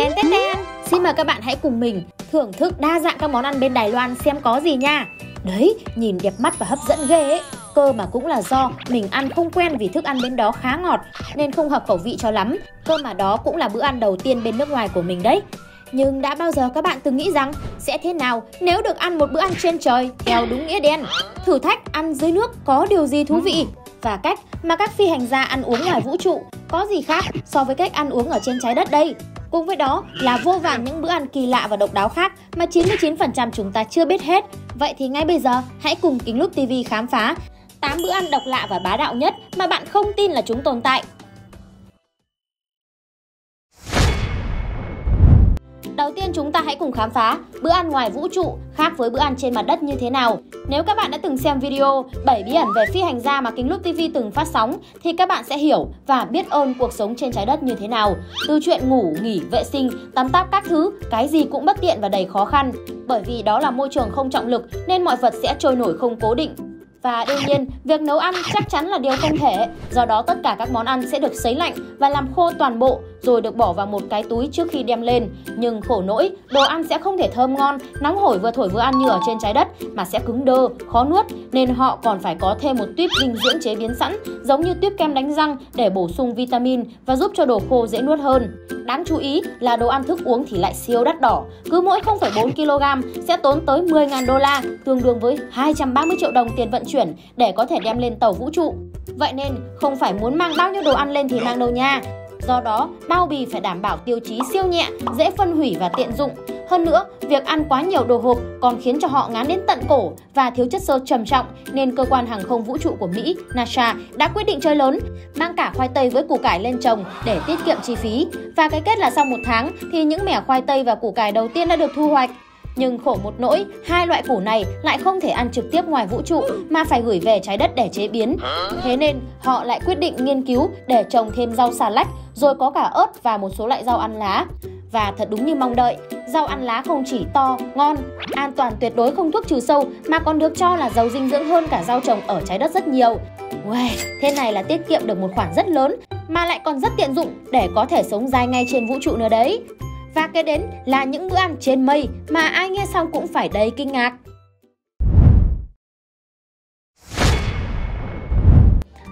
Ten ten ten. Xin mời các bạn hãy cùng mình thưởng thức đa dạng các món ăn bên Đài Loan xem có gì nha. Đấy, nhìn đẹp mắt và hấp dẫn ghê ấy. Cơ mà cũng là do mình ăn không quen vì thức ăn bên đó khá ngọt nên không hợp khẩu vị cho lắm. Cơ mà đó cũng là bữa ăn đầu tiên bên nước ngoài của mình đấy. Nhưng đã bao giờ các bạn từng nghĩ rằng sẽ thế nào nếu được ăn một bữa ăn trên trời theo đúng nghĩa đen? Thử thách ăn dưới nước có điều gì thú vị? Và cách mà các phi hành gia ăn uống ngoài vũ trụ có gì khác so với cách ăn uống ở trên trái đất đây? Cùng với đó là vô vàn những bữa ăn kỳ lạ và độc đáo khác mà 99% chúng ta chưa biết hết. Vậy thì ngay bây giờ, hãy cùng Kính Lúc TV khám phá 8 bữa ăn độc lạ và bá đạo nhất mà bạn không tin là chúng tồn tại. Đầu tiên chúng ta hãy cùng khám phá bữa ăn ngoài vũ trụ khác với bữa ăn trên mặt đất như thế nào. Nếu các bạn đã từng xem video 7 bí ẩn về phi hành gia mà Kính Lúc TV từng phát sóng thì các bạn sẽ hiểu và biết ơn cuộc sống trên trái đất như thế nào. Từ chuyện ngủ, nghỉ, vệ sinh, tắm táp các thứ, cái gì cũng bất tiện và đầy khó khăn. Bởi vì đó là môi trường không trọng lực nên mọi vật sẽ trôi nổi không cố định và đương nhiên, việc nấu ăn chắc chắn là điều không thể. Do đó tất cả các món ăn sẽ được sấy lạnh và làm khô toàn bộ rồi được bỏ vào một cái túi trước khi đem lên. Nhưng khổ nỗi, đồ ăn sẽ không thể thơm ngon, nóng hổi vừa thổi vừa ăn như ở trên trái đất mà sẽ cứng đơ, khó nuốt nên họ còn phải có thêm một tuyếp dinh dưỡng chế biến sẵn giống như tuyếp kem đánh răng để bổ sung vitamin và giúp cho đồ khô dễ nuốt hơn. Đáng chú ý là đồ ăn thức uống thì lại siêu đắt đỏ, cứ mỗi 0,4 kg sẽ tốn tới 10.000 đô la, tương đương với 230 triệu đồng tiền vận chuyển để có thể đem lên tàu vũ trụ. Vậy nên không phải muốn mang bao nhiêu đồ ăn lên thì mang đâu nha. Do đó, bao bì phải đảm bảo tiêu chí siêu nhẹ, dễ phân hủy và tiện dụng. Hơn nữa, việc ăn quá nhiều đồ hộp còn khiến cho họ ngán đến tận cổ và thiếu chất xơ trầm trọng nên cơ quan hàng không vũ trụ của Mỹ, NASA đã quyết định chơi lớn, mang cả khoai tây với củ cải lên trồng để tiết kiệm chi phí. Và cái kết là sau một tháng thì những mẻ khoai tây và củ cải đầu tiên đã được thu hoạch. Nhưng khổ một nỗi, hai loại củ này lại không thể ăn trực tiếp ngoài vũ trụ mà phải gửi về trái đất để chế biến. Thế nên họ lại quyết định nghiên cứu để trồng thêm rau xà lách, rồi có cả ớt và một số loại rau ăn lá. Và thật đúng như mong đợi, rau ăn lá không chỉ to, ngon, an toàn tuyệt đối không thuốc trừ sâu mà còn được cho là giàu dinh dưỡng hơn cả rau trồng ở trái đất rất nhiều. Wow, thế này là tiết kiệm được một khoản rất lớn mà lại còn rất tiện dụng để có thể sống dài ngay trên vũ trụ nữa đấy. Và kế đến là những bữa ăn trên mây mà ai nghe xong cũng phải đầy kinh ngạc.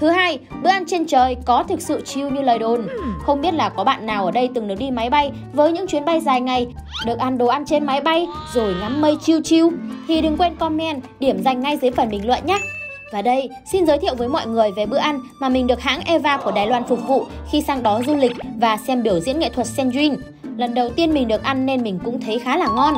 Thứ hai, bữa ăn trên trời có thực sự chill như lời đồn. Không biết là có bạn nào ở đây từng được đi máy bay với những chuyến bay dài ngày, được ăn đồ ăn trên máy bay rồi ngắm mây chill chill thì đừng quên comment điểm dành ngay dưới phần bình luận nhé. Và đây, xin giới thiệu với mọi người về bữa ăn mà mình được hãng Eva của Đài Loan phục vụ khi sang đó du lịch và xem biểu diễn nghệ thuật Sandrine. Lần đầu tiên mình được ăn nên mình cũng thấy khá là ngon.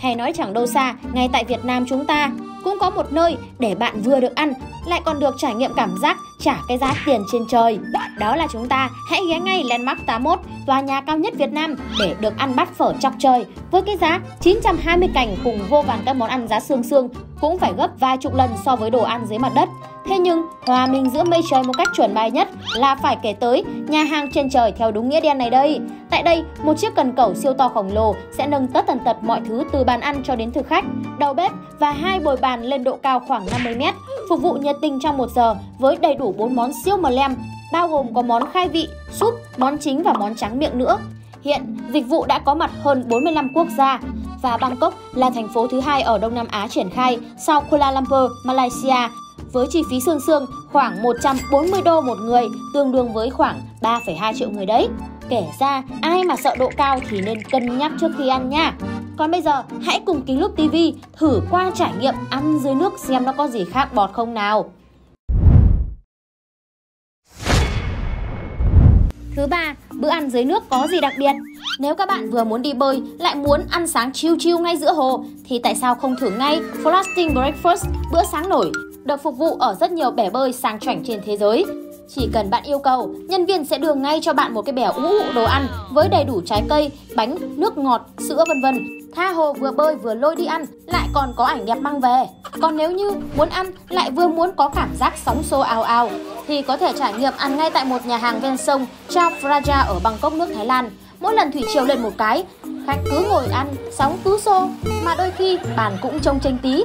Hay nói chẳng đâu xa, ngay tại Việt Nam chúng ta cũng có một nơi để bạn vừa được ăn lại còn được trải nghiệm cảm giác trả cái giá tiền trên trời. Đó là chúng ta hãy ghé ngay Landmark 81, tòa nhà cao nhất Việt Nam để được ăn bát phở chọc trời với cái giá 920 cành cùng vô vàn các món ăn giá xương xương cũng phải gấp vài chục lần so với đồ ăn dưới mặt đất. Thế nhưng, hòa mình giữa mây trời một cách chuẩn bài nhất là phải kể tới nhà hàng trên trời theo đúng nghĩa đen này đây. Tại đây, một chiếc cần cẩu siêu to khổng lồ sẽ nâng tất tần tật mọi thứ từ bàn ăn cho đến thực khách, đầu bếp và hai bồi bàn lên độ cao khoảng 50 mét, phục vụ nhiệt tình trong một giờ với đầy đủ bốn món siêu mờ lem, bao gồm có món khai vị, súp, món chính và món trắng miệng nữa. Hiện, dịch vụ đã có mặt hơn 45 quốc gia và Bangkok là thành phố thứ hai ở Đông Nam Á triển khai sau Kuala Lumpur, Malaysia với chi phí xương xương khoảng 140 đô một người, tương đương với khoảng 3,2 triệu người đấy. Kể ra, ai mà sợ độ cao thì nên cân nhắc trước khi ăn nha. Còn bây giờ, hãy cùng Kính Lúc TV thử qua trải nghiệm ăn dưới nước xem nó có gì khác bọt không nào. Thứ ba, bữa ăn dưới nước có gì đặc biệt? Nếu các bạn vừa muốn đi bơi lại muốn ăn sáng chiêu chiêu ngay giữa hồ thì tại sao không thử ngay Floating Breakfast, bữa sáng nổi, được phục vụ ở rất nhiều bể bơi sang chảnh trên thế giới. Chỉ cần bạn yêu cầu, nhân viên sẽ đưa ngay cho bạn một cái bèo ú đồ ăn với đầy đủ trái cây, bánh, nước ngọt, sữa vân vân. Tha hồ vừa bơi vừa lôi đi ăn, lại còn có ảnh đẹp mang về. Còn nếu như muốn ăn lại vừa muốn có cảm giác sóng xô ào ào thì có thể trải nghiệm ăn ngay tại một nhà hàng ven sông Chao Phraya ở Bangkok nước Thái Lan. Mỗi lần thủy triều lên một cái, khách cứ ngồi ăn, sóng cứ xô, mà đôi khi bàn cũng trông tranh tí.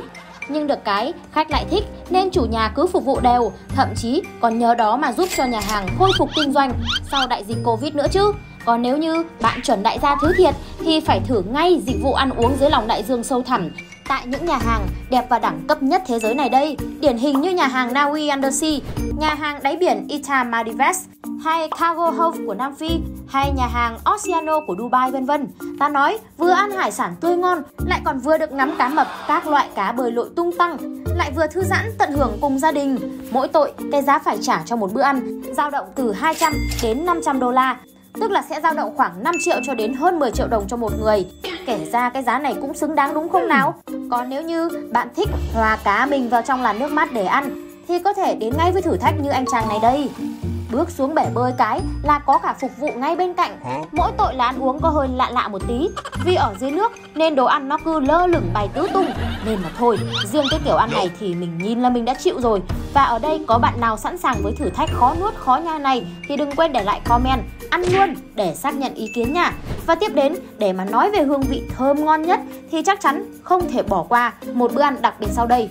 Nhưng được cái, khách lại thích nên chủ nhà cứ phục vụ đều, thậm chí còn nhờ đó mà giúp cho nhà hàng khôi phục kinh doanh sau đại dịch Covid nữa chứ. Còn nếu như bạn chuẩn đại gia thứ thiệt thì phải thử ngay dịch vụ ăn uống dưới lòng đại dương sâu thẳm tại những nhà hàng đẹp và đẳng cấp nhất thế giới này đây. Điển hình như nhà hàng Naui Undersea, nhà hàng đáy biển Ita Maldives hay Cargo House của Nam Phi hay nhà hàng Oceano của Dubai vân vân. Ta nói vừa ăn hải sản tươi ngon lại còn vừa được ngắm cá mập, các loại cá bơi lội tung tăng, lại vừa thư giãn tận hưởng cùng gia đình. Mỗi tội cái giá phải trả cho một bữa ăn dao động từ 200 đến 500 đô la tức là sẽ dao động khoảng 5 triệu cho đến hơn 10 triệu đồng cho một người. Kể ra cái giá này cũng xứng đáng đúng không nào? Còn nếu như bạn thích hòa cá mình vào trong làn nước mát để ăn thì có thể đến ngay với thử thách như anh chàng này đây. Bước xuống bể bơi cái là có cả phục vụ ngay bên cạnh. Mỗi tội là ăn uống có hơi lạ lạ một tí. Vì ở dưới nước nên đồ ăn nó cứ lơ lửng bày tứ tung. Nên mà thôi, riêng cái kiểu ăn này thì mình nhìn là mình đã chịu rồi. Và ở đây có bạn nào sẵn sàng với thử thách khó nuốt khó nhai này Thì đừng quên để lại comment. Ăn luôn để xác nhận ý kiến nha. Và tiếp đến để mà nói về hương vị thơm ngon nhất Thì chắc chắn không thể bỏ qua một bữa ăn đặc biệt sau đây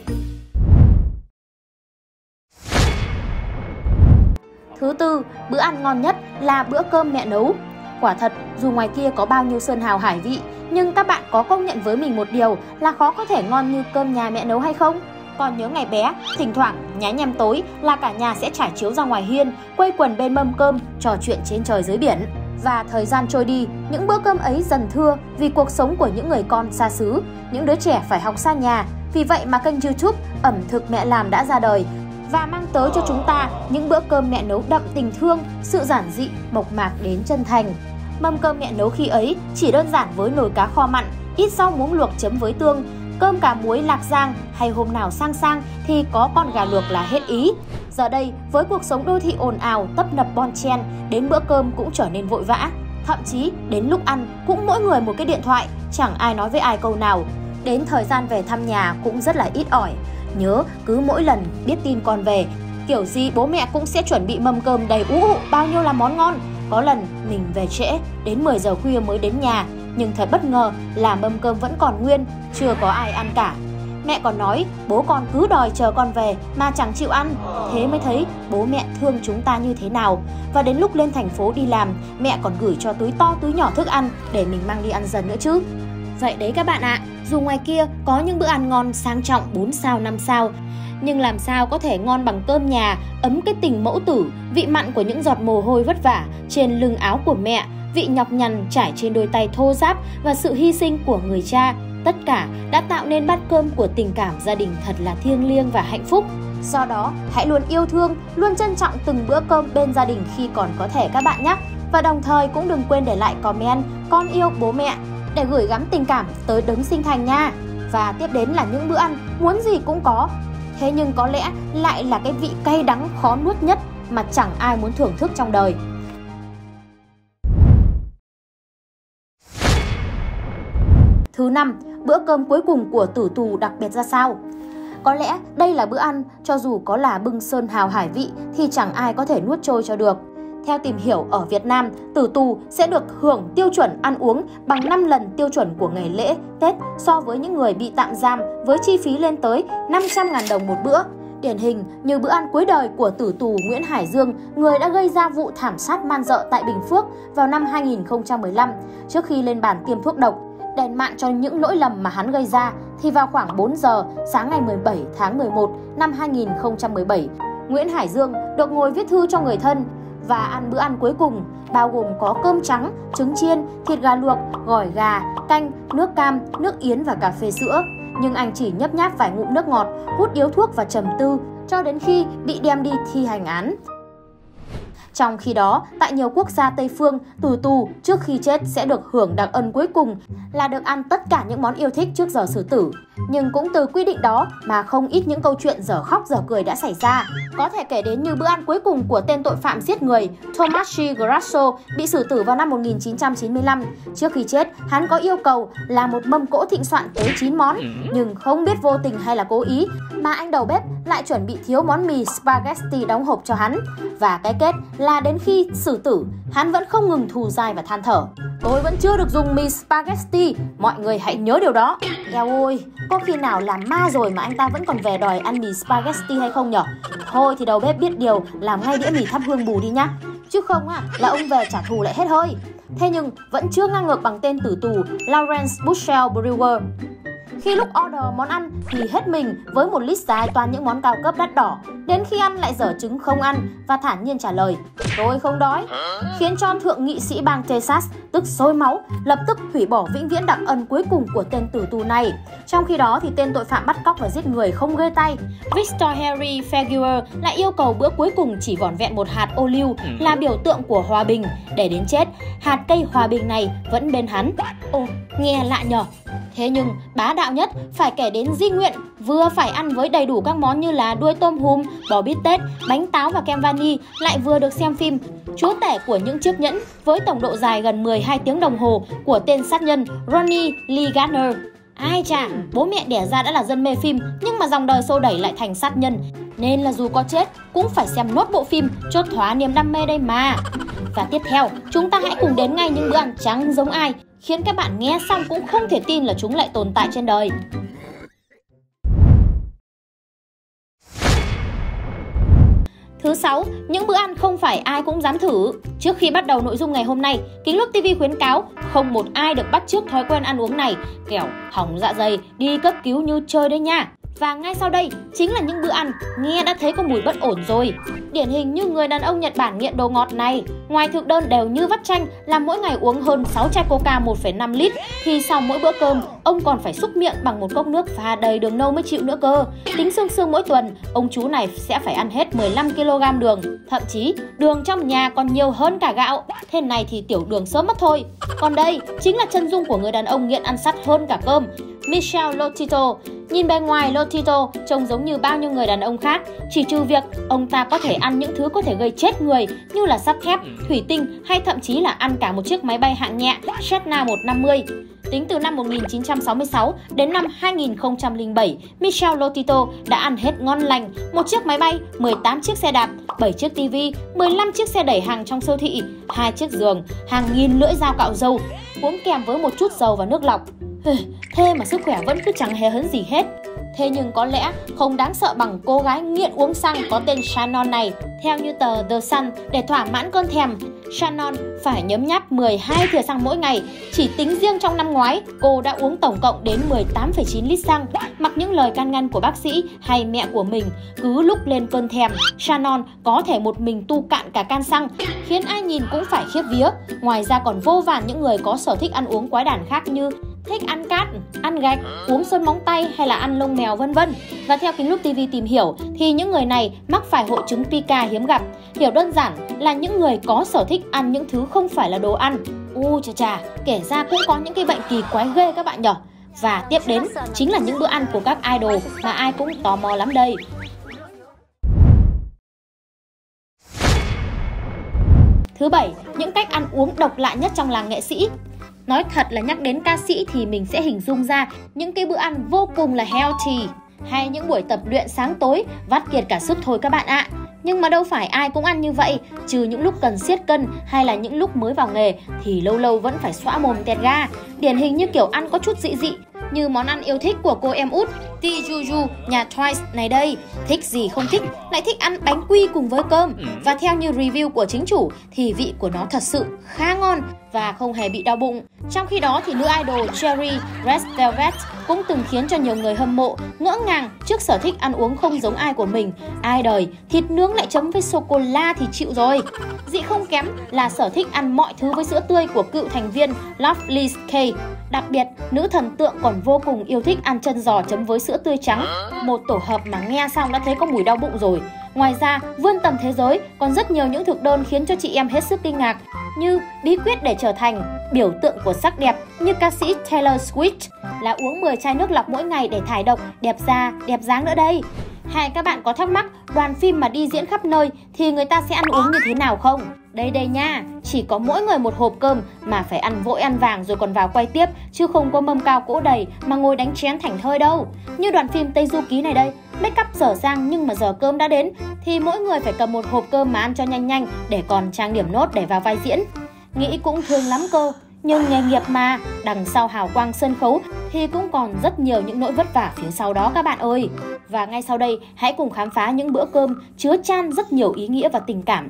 Thứ tư, bữa ăn ngon nhất là bữa cơm mẹ nấu. Quả thật, dù ngoài kia có bao nhiêu sơn hào hải vị, nhưng các bạn có công nhận với mình một điều là khó có thể ngon như cơm nhà mẹ nấu hay không? Còn nhớ ngày bé, thỉnh thoảng nhá nhem tối là cả nhà sẽ trải chiếu ra ngoài hiên, quây quần bên mâm cơm, trò chuyện trên trời dưới biển. Và thời gian trôi đi, những bữa cơm ấy dần thưa vì cuộc sống của những người con xa xứ, những đứa trẻ phải học xa nhà. Vì vậy mà kênh youtube Ẩm thực mẹ làm đã ra đời và mang tới cho chúng ta những bữa cơm mẹ nấu đậm tình thương, sự giản dị, mộc mạc đến chân thành. Mâm cơm mẹ nấu khi ấy chỉ đơn giản với nồi cá kho mặn, ít rau muống luộc chấm với tương, cơm cà muối lạc giang hay hôm nào sang sang thì có con gà luộc là hết ý. Giờ đây, với cuộc sống đô thị ồn ào, tấp nập bon chen, đến bữa cơm cũng trở nên vội vã. Thậm chí đến lúc ăn cũng mỗi người một cái điện thoại, chẳng ai nói với ai câu nào. Đến thời gian về thăm nhà cũng rất là ít ỏi. Nhớ cứ mỗi lần biết tin con về, kiểu gì bố mẹ cũng sẽ chuẩn bị mâm cơm đầy ú ụ bao nhiêu là món ngon. Có lần mình về trễ, đến 10 giờ khuya mới đến nhà, nhưng thật bất ngờ là mâm cơm vẫn còn nguyên, chưa có ai ăn cả. Mẹ còn nói bố con cứ đòi chờ con về mà chẳng chịu ăn Thế mới thấy bố mẹ thương chúng ta như thế nào Và đến lúc lên thành phố đi làm Mẹ còn gửi cho túi to túi nhỏ thức ăn Để mình mang đi ăn dần nữa chứ Vậy đấy các bạn ạ, dù ngoài kia có những bữa ăn ngon sang trọng 4 sao 5 sao, nhưng làm sao có thể ngon bằng cơm nhà, ấm cái tình mẫu tử, vị mặn của những giọt mồ hôi vất vả trên lưng áo của mẹ, vị nhọc nhằn trải trên đôi tay thô ráp và sự hy sinh của người cha. Tất cả đã tạo nên bát cơm của tình cảm gia đình thật là thiêng liêng và hạnh phúc. Do đó, hãy luôn yêu thương, luôn trân trọng từng bữa cơm bên gia đình khi còn có thể các bạn nhé. Và đồng thời cũng đừng quên để lại comment con yêu bố mẹ để gửi gắm tình cảm tới đấng sinh thành nha. Và tiếp đến là những bữa ăn muốn gì cũng có. Thế nhưng có lẽ lại là cái vị cay đắng khó nuốt nhất mà chẳng ai muốn thưởng thức trong đời. Thứ năm, bữa cơm cuối cùng của tử tù đặc biệt ra sao? Có lẽ đây là bữa ăn cho dù có là bưng sơn hào hải vị thì chẳng ai có thể nuốt trôi cho được. Theo tìm hiểu ở Việt Nam, tử tù sẽ được hưởng tiêu chuẩn ăn uống bằng 5 lần tiêu chuẩn của ngày lễ Tết so với những người bị tạm giam với chi phí lên tới 500.000 đồng một bữa. Điển hình như bữa ăn cuối đời của tử tù Nguyễn Hải Dương, người đã gây ra vụ thảm sát man dợ tại Bình Phước vào năm 2015 trước khi lên bàn tiêm thuốc độc. Đèn mạng cho những lỗi lầm mà hắn gây ra thì vào khoảng 4 giờ sáng ngày 17 tháng 11 năm 2017, Nguyễn Hải Dương được ngồi viết thư cho người thân và ăn bữa ăn cuối cùng bao gồm có cơm trắng, trứng chiên, thịt gà luộc, gỏi gà, canh, nước cam, nước yến và cà phê sữa. Nhưng anh chỉ nhấp nháp vài ngụm nước ngọt, hút điếu thuốc và trầm tư cho đến khi bị đem đi thi hành án. Trong khi đó, tại nhiều quốc gia Tây phương, tù tù trước khi chết sẽ được hưởng đặc ân cuối cùng là được ăn tất cả những món yêu thích trước giờ xử tử. Nhưng cũng từ quy định đó mà không ít những câu chuyện dở khóc dở cười đã xảy ra. Có thể kể đến như bữa ăn cuối cùng của tên tội phạm giết người Tomashi Grasso bị xử tử vào năm 1995. Trước khi chết, hắn có yêu cầu là một mâm cỗ thịnh soạn tới 9 món, nhưng không biết vô tình hay là cố ý mà anh đầu bếp lại chuẩn bị thiếu món mì spaghetti đóng hộp cho hắn. Và cái kết là đến khi xử tử, hắn vẫn không ngừng thù dài và than thở. Tôi vẫn chưa được dùng mì spaghetti, mọi người hãy nhớ điều đó. Eo ôi, có khi nào làm ma rồi mà anh ta vẫn còn về đòi ăn mì spaghetti hay không nhở? Thôi thì đầu bếp biết điều, làm ngay đĩa mì thắp hương bù đi nhá. Chứ không à, là ông về trả thù lại hết hơi. thế nhưng vẫn chưa ngang ngược bằng tên tử tù Lawrence Bushell Brewer. Khi lúc order món ăn thì hết mình với một list dài toàn những món cao cấp đắt đỏ. Đến khi ăn lại dở trứng không ăn và thản nhiên trả lời Tôi không đói. Khiến cho thượng nghị sĩ bang Texas tức sôi máu Lập tức hủy bỏ vĩnh viễn đặc ân cuối cùng của tên tử tù này. Trong khi đó thì tên tội phạm bắt cóc và giết người không ghê tay. Victor Harry Figuer lại yêu cầu bữa cuối cùng chỉ vỏn vẹn một hạt ô liu là biểu tượng của hòa bình. Để đến chết, hạt cây hòa bình này vẫn bên hắn. Ồ, nghe lạ nhở Thế nhưng bá đạo nhất phải kể đến Di Nguyện vừa phải ăn với đầy đủ các món như là đuôi tôm hùm, bò bít tết, bánh táo và kem vani lại vừa được xem phim. Chúa tể của những chiếc nhẫn với tổng độ dài gần 12 tiếng đồng hồ của tên sát nhân Ronnie Lee Gardner. Ai chả bố mẹ đẻ ra đã là dân mê phim nhưng mà dòng đời xô đẩy lại thành sát nhân. Nên là dù có chết cũng phải xem nốt bộ phim cho thỏa niềm đam mê đây mà. Và tiếp theo, chúng ta hãy cùng đến ngay những bữa ăn trắng giống ai khiến các bạn nghe xong cũng không thể tin là chúng lại tồn tại trên đời. Thứ sáu, những bữa ăn không phải ai cũng dám thử. Trước khi bắt đầu nội dung ngày hôm nay, Kính Lúc TV khuyến cáo không một ai được bắt trước thói quen ăn uống này, kẻo hỏng dạ dày, đi cấp cứu như chơi đấy nha. Và ngay sau đây chính là những bữa ăn nghe đã thấy có mùi bất ổn rồi. Điển hình như người đàn ông Nhật Bản nghiện đồ ngọt này, ngoài thực đơn đều như vắt chanh là mỗi ngày uống hơn 6 chai coca 1,5 lít thì sau mỗi bữa cơm ông còn phải xúc miệng bằng một cốc nước pha đầy đường nâu mới chịu nữa cơ. Tính xương xương mỗi tuần, ông chú này sẽ phải ăn hết 15 kg đường, thậm chí đường trong nhà còn nhiều hơn cả gạo. Thế này thì tiểu đường sớm mất thôi. Còn đây chính là chân dung của người đàn ông nghiện ăn sắt hơn cả cơm. Michel Lotito Nhìn bề ngoài Lotito trông giống như bao nhiêu người đàn ông khác, chỉ trừ việc ông ta có thể ăn những thứ có thể gây chết người như là sắt thép, thủy tinh hay thậm chí là ăn cả một chiếc máy bay hạng nhẹ Cessna 150. Tính từ năm 1966 đến năm 2007, Michel Lotito đã ăn hết ngon lành một chiếc máy bay, 18 chiếc xe đạp, 7 chiếc TV, 15 chiếc xe đẩy hàng trong siêu thị, hai chiếc giường, hàng nghìn lưỡi dao cạo dâu, uống kèm với một chút dầu và nước lọc. Thế mà sức khỏe vẫn cứ chẳng hề hấn gì hết Thế nhưng có lẽ không đáng sợ bằng cô gái nghiện uống xăng có tên Shannon này. Theo như tờ The Sun, để thỏa mãn cơn thèm, Shannon phải nhấm nháp 12 thìa xăng mỗi ngày. Chỉ tính riêng trong năm ngoái, cô đã uống tổng cộng đến 18,9 lít xăng. Mặc những lời can ngăn của bác sĩ hay mẹ của mình, cứ lúc lên cơn thèm, Shannon có thể một mình tu cạn cả can xăng, khiến ai nhìn cũng phải khiếp vía. Ngoài ra còn vô vàn những người có sở thích ăn uống quái đản khác như thích ăn cát, ăn gạch, uống sơn móng tay hay là ăn lông mèo vân vân. Và theo Kính Lúc TV tìm hiểu thì những người này mắc phải hội chứng Pica hiếm gặp. Hiểu đơn giản là những người có sở thích ăn những thứ không phải là đồ ăn. U chà chà, kể ra cũng có những cái bệnh kỳ quái ghê các bạn nhở. Và tiếp đến chính là những bữa ăn của các idol mà ai cũng tò mò lắm đây. Thứ bảy, những cách ăn uống độc lạ nhất trong làng nghệ sĩ. Nói thật là nhắc đến ca sĩ thì mình sẽ hình dung ra những cái bữa ăn vô cùng là healthy hay những buổi tập luyện sáng tối vắt kiệt cả sức thôi các bạn ạ. Nhưng mà đâu phải ai cũng ăn như vậy, trừ những lúc cần siết cân hay là những lúc mới vào nghề thì lâu lâu vẫn phải xóa mồm tẹt ga. Điển hình như kiểu ăn có chút dị dị như món ăn yêu thích của cô em út Ti Juju nhà Twice này đây. Thích gì không thích, lại thích ăn bánh quy cùng với cơm. Ừ. Và theo như review của chính chủ thì vị của nó thật sự khá ngon và không hề bị đau bụng. Trong khi đó thì nữ idol Cherry Red Velvet cũng từng khiến cho nhiều người hâm mộ ngỡ ngàng trước sở thích ăn uống không giống ai của mình. Ai đời, thịt nướng lại chấm với sô cô la thì chịu rồi. Dị không kém là sở thích ăn mọi thứ với sữa tươi của cựu thành viên Lovely K. Đặc biệt, nữ thần tượng còn vô cùng yêu thích ăn chân giò chấm với sữa tươi trắng. Một tổ hợp mà nghe xong đã thấy có mùi đau bụng rồi. Ngoài ra, vươn tầm thế giới còn rất nhiều những thực đơn khiến cho chị em hết sức kinh ngạc như bí quyết để trở thành biểu tượng của sắc đẹp như ca sĩ Taylor Swift là uống 10 chai nước lọc mỗi ngày để thải độc, đẹp da, đẹp dáng nữa đây. Hay các bạn có thắc mắc đoàn phim mà đi diễn khắp nơi thì người ta sẽ ăn uống như thế nào không? Đây đây nha, chỉ có mỗi người một hộp cơm mà phải ăn vội ăn vàng rồi còn vào quay tiếp chứ không có mâm cao cỗ đầy mà ngồi đánh chén thảnh thơi đâu. Như đoàn phim Tây Du Ký này đây, make up dở dang nhưng mà giờ cơm đã đến thì mỗi người phải cầm một hộp cơm mà ăn cho nhanh nhanh để còn trang điểm nốt để vào vai diễn. Nghĩ cũng thương lắm cơ, nhưng nghề nghiệp mà, đằng sau hào quang sân khấu thì cũng còn rất nhiều những nỗi vất vả phía sau đó các bạn ơi. Và ngay sau đây, hãy cùng khám phá những bữa cơm chứa chan rất nhiều ý nghĩa và tình cảm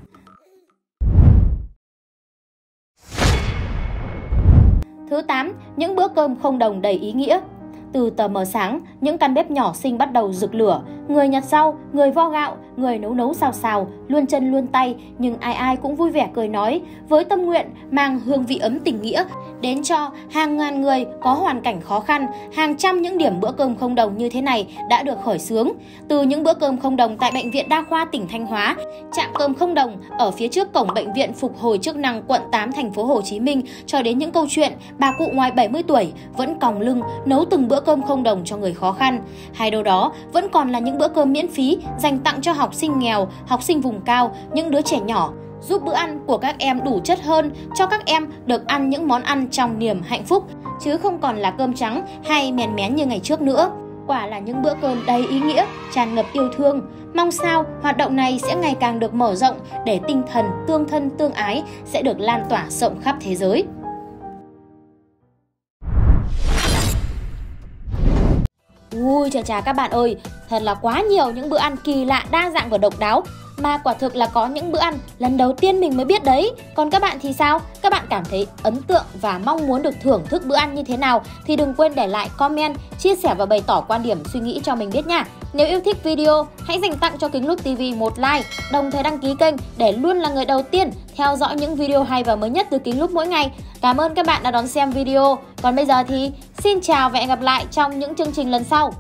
Thứ 8, những bữa cơm không đồng đầy ý nghĩa. Từ tờ mờ sáng, những căn bếp nhỏ xinh bắt đầu rực lửa. Người nhặt rau, người vo gạo, người nấu nấu xào xào, luôn chân luôn tay, nhưng ai ai cũng vui vẻ cười nói, với tâm nguyện mang hương vị ấm tình nghĩa đến cho hàng ngàn người có hoàn cảnh khó khăn, hàng trăm những điểm bữa cơm không đồng như thế này đã được khởi xướng. Từ những bữa cơm không đồng tại Bệnh viện Đa khoa tỉnh Thanh Hóa, trạm cơm không đồng ở phía trước cổng Bệnh viện Phục hồi chức năng quận 8 thành phố Hồ Chí Minh cho đến những câu chuyện bà cụ ngoài 70 tuổi vẫn còng lưng nấu từng bữa cơm không đồng cho người khó khăn. Hay đâu đó vẫn còn là những bữa cơm miễn phí dành tặng cho học sinh nghèo, học sinh vùng cao, những đứa trẻ nhỏ giúp bữa ăn của các em đủ chất hơn, cho các em được ăn những món ăn trong niềm hạnh phúc, chứ không còn là cơm trắng hay mèn mén như ngày trước nữa. Quả là những bữa cơm đầy ý nghĩa, tràn ngập yêu thương. Mong sao hoạt động này sẽ ngày càng được mở rộng để tinh thần tương thân tương ái sẽ được lan tỏa rộng khắp thế giới. Ui chà chà các bạn ơi, thật là quá nhiều những bữa ăn kỳ lạ, đa dạng và độc đáo mà quả thực là có những bữa ăn lần đầu tiên mình mới biết đấy. Còn các bạn thì sao? Các bạn cảm thấy ấn tượng và mong muốn được thưởng thức bữa ăn như thế nào thì đừng quên để lại comment, chia sẻ và bày tỏ quan điểm suy nghĩ cho mình biết nha. Nếu yêu thích video, hãy dành tặng cho Kính Lúc TV một like, đồng thời đăng ký kênh để luôn là người đầu tiên theo dõi những video hay và mới nhất từ Kính Lúc mỗi ngày. Cảm ơn các bạn đã đón xem video. Còn bây giờ thì xin chào và hẹn gặp lại trong những chương trình lần sau.